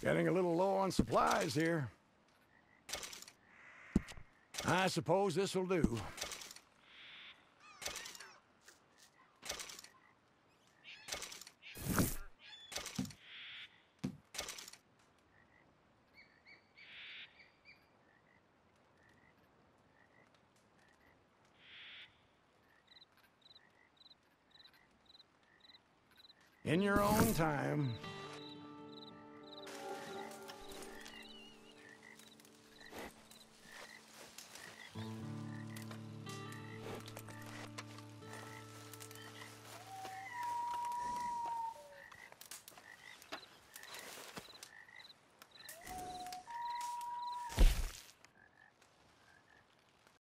Getting a little low on supplies here. I suppose this will do. In your own time.